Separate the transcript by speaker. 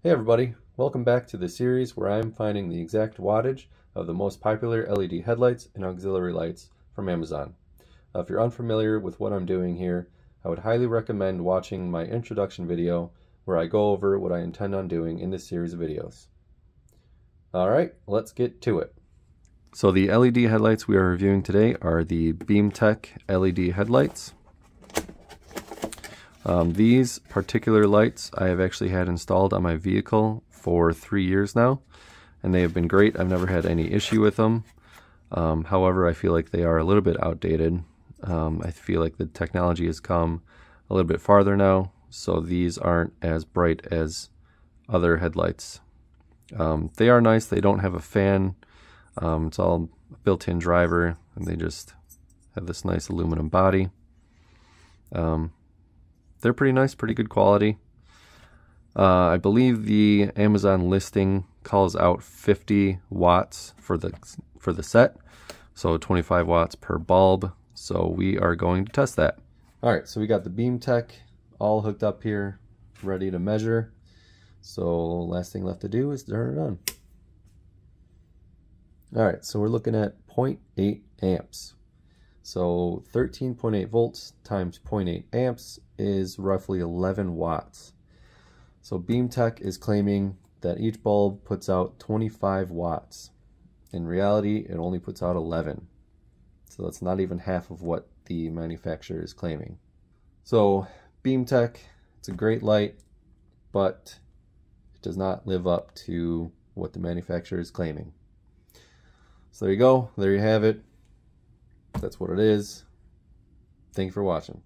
Speaker 1: Hey everybody, welcome back to the series where I'm finding the exact wattage of the most popular LED headlights and auxiliary lights from Amazon. Uh, if you're unfamiliar with what I'm doing here, I would highly recommend watching my introduction video where I go over what I intend on doing in this series of videos. Alright, let's get to it. So the LED headlights we are reviewing today are the BeamTech LED headlights. Um, these particular lights I have actually had installed on my vehicle for three years now, and they have been great. I've never had any issue with them. Um, however, I feel like they are a little bit outdated. Um, I feel like the technology has come a little bit farther now, so these aren't as bright as other headlights. Um, they are nice. They don't have a fan. Um, it's all built-in driver, and they just have this nice aluminum body. Um, they're pretty nice, pretty good quality. Uh, I believe the Amazon listing calls out 50 watts for the for the set, so 25 watts per bulb. So we are going to test that. All right, so we got the BeamTech all hooked up here, ready to measure. So last thing left to do is turn it on. All right, so we're looking at 0.8 amps. So 13.8 volts times 0.8 amps is roughly 11 watts. So BeamTech is claiming that each bulb puts out 25 watts. In reality, it only puts out 11. So that's not even half of what the manufacturer is claiming. So BeamTech, it's a great light, but it does not live up to what the manufacturer is claiming. So there you go. There you have it. That's what it is. Thank you for watching.